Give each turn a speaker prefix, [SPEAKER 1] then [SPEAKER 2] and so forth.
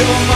[SPEAKER 1] you.